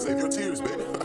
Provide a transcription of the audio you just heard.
Save your tears, baby.